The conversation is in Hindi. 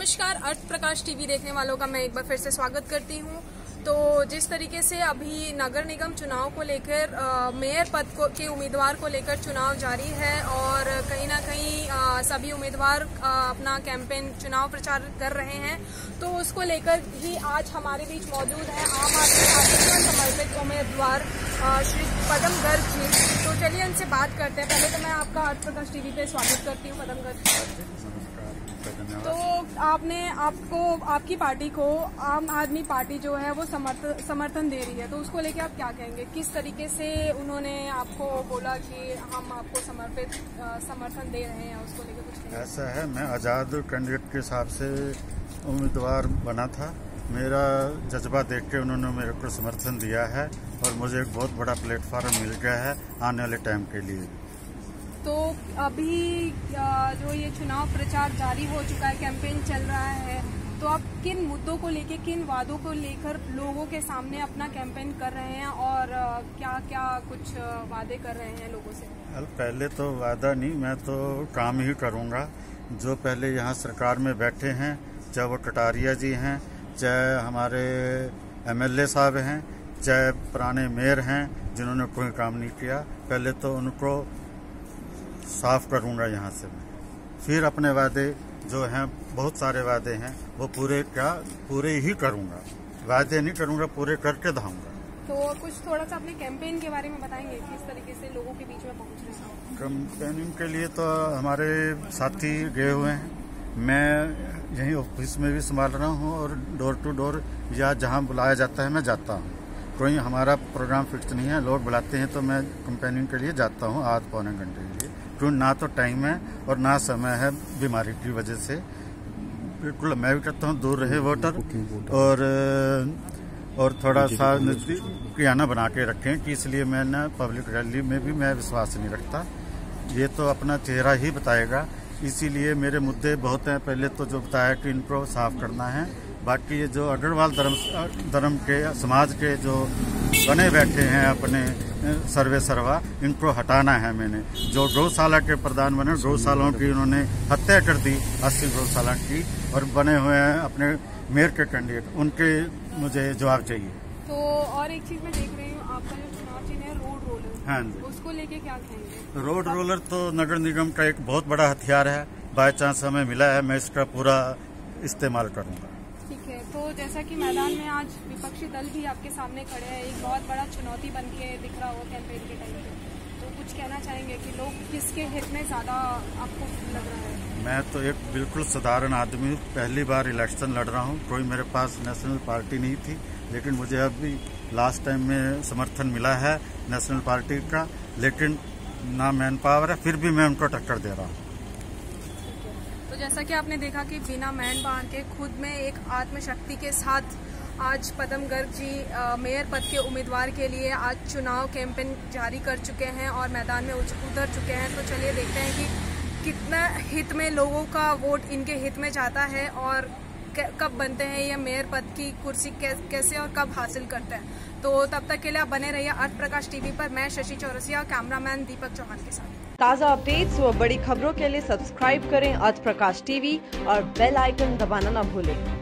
नमस्कार, अर्थ प्रकाश टीवी देखने वालों का मैं एक बार फिर से स्वागत करती हूँ। तो जिस तरीके से अभी नगर निगम चुनाव को लेकर मेयर पद को, के उम्मीदवार को लेकर चुनाव जारी है और कहीं ना कहीं सभी उम्मीदवार अपना कैंपेन चुनाव प्रचार कर रहे हैं। तो उसको लेकर ही आज हमारे बीच मौजूद है आम आदमी पार्टी का समर्पित उम्मीदवार श्री पदम गर्ग जी। तो चलिए उनसे बात करते हैं। पहले तो मैं आपका अर्थ प्रकाश टीवी पे स्वागत करती हूँ पदम गर्ग तो आपने आपको आपकी पार्टी को आम आदमी पार्टी जो है वो समर्थ, समर्थन दे रही है। तो उसको लेके आप क्या कहेंगे? किस तरीके से उन्होंने आपको बोला कि हम आपको समर्पित समर्थन दे रहे हैं? उसको लेके कुछ ऐसा है मैं आज़ाद कैंडिडेट के हिसाब से उम्मीदवार बना था। मेरा जज्बा देख के उन्होंने मेरे को समर्थन दिया है और मुझे एक बहुत बड़ा प्लेटफॉर्म मिल गया है आने वाले टाइम के लिए। तो अभी जो ये चुनाव प्रचार जारी हो चुका है कैंपेन चल रहा है तो आप किन मुद्दों को लेके किन वादों को लेकर लोगों के सामने अपना कैंपेन कर रहे हैं और क्या क्या कुछ वादे कर रहे हैं लोगों से? पहले तो वादा नहीं मैं तो काम ही करूँगा। जो पहले यहाँ सरकार में बैठे हैं चाहे वो कटारिया जी हैं चाहे हमारे एमएलए साहब हैं चाहे पुराने मेयर हैं जिन्होंने कोई काम नहीं किया। पहले तो उनको साफ़ करूँगा यहाँ से मैं। फिर अपने वादे जो हैं बहुत सारे वादे हैं वो पूरे क्या पूरे ही करूँगा। वादे नहीं करूँगा पूरे करके दाऊँगा तो कुछ थोड़ा सा अपने कैंपेन के बारे में बताएँगे किस तरीके से लोगों के बीच में पहुँच रहे हैं। कैंपेनिंग के लिए तो हमारे साथी गए हुए हैं। मैं यहीं ऑफ़िस में भी संभाल रहा हूँ और डोर टू डोर या जहाँ बुलाया जाता है मैं जाता हूँ। कोई हमारा प्रोग्राम फिक्स नहीं है लोग बुलाते हैं तो मैं कंपेनिंग के लिए जाता हूँ आध पौने घंटे के लिए। क्यों ना तो टाइम है और ना समय है बीमारी की वजह से। बिल्कुल मैं भी करता हूँ दूर रहे वोटर और और थोड़ा सा नजदीकियाना बना के रखें कि इसलिए मैं ना पब्लिक रैली में भी मैं विश्वास नहीं रखता। ये तो अपना चेहरा ही बताएगा इसीलिए मेरे मुद्दे बहुत हैं। पहले तो जो बताया कि इनको साफ़ करना है, बाकी ये जो अग्रवाल धर्म धर्म के, समाज के जो बने बैठे हैं अपने सर्वे सर्वा, इनको हटाना है मैंने। जो गौशाला के प्रधान बने, गौशालाओं की उन्होंने हत्या कर दी, अस्सी गौशाला की, और बने हुए हैं अपने मेयर के कैंडिडेट। उनके मुझे जवाब चाहिए। तो और एक चीज़ मैं देख रही हूँ आपका जो चुनाव चिन्ह है रोड रोलर हाँ जी। उसको लेके क्या कहेंगे? रोड रोलर तो नगर निगम का एक बहुत बड़ा हथियार है। बाई चांस हमें मिला है मैं इसका पूरा इस्तेमाल करूँगा। ठीक है तो जैसा कि मैदान में आज विपक्षी दल भी आपके सामने खड़े हैं एक बहुत बड़ा चुनौती बन के दिख रहा हो कैंपेन के टाइम पे। तो कुछ कहना चाहेंगे कि लोग किसके हित में ज़्यादा आपको लग रहा है? मैं तो एक बिल्कुल साधारण आदमी पहली बार इलेक्शन लड़ रहा हूँ। कोई मेरे पास नेशनल पार्टी नहीं थी लेकिन मुझे अभी लास्ट टाइम में समर्थन मिला है नेशनल पार्टी का लेकिन ना मैन पावर है फिर भी मैं उनको टक्कर दे रहा हूँ। तो जैसा कि आपने देखा कि बिना मैन पावर के खुद में एक आत्मशक्ति के साथ आज पदम जी मेयर पद के उम्मीदवार के लिए आज चुनाव कैंपेन जारी कर चुके हैं और मैदान में उतर चुके हैं। तो चलिए देखते हैं कि कितना हित में लोगों का वोट इनके हित में जाता है और कब बनते हैं ये मेयर पद की कुर्सी कैसे और कब हासिल करते हैं। तो तब तक के लिए आप बने रहिए अर्थ प्रकाश टीवी पर। मैं शशि चौरसिया, कैमरामैन दीपक चौहान के साथ। ताज़ा अपडेट्स व बड़ी खबरों के लिए सब्सक्राइब करें अर्थ प्रकाश टीवी और बेल आइकन दबाना न भूलें।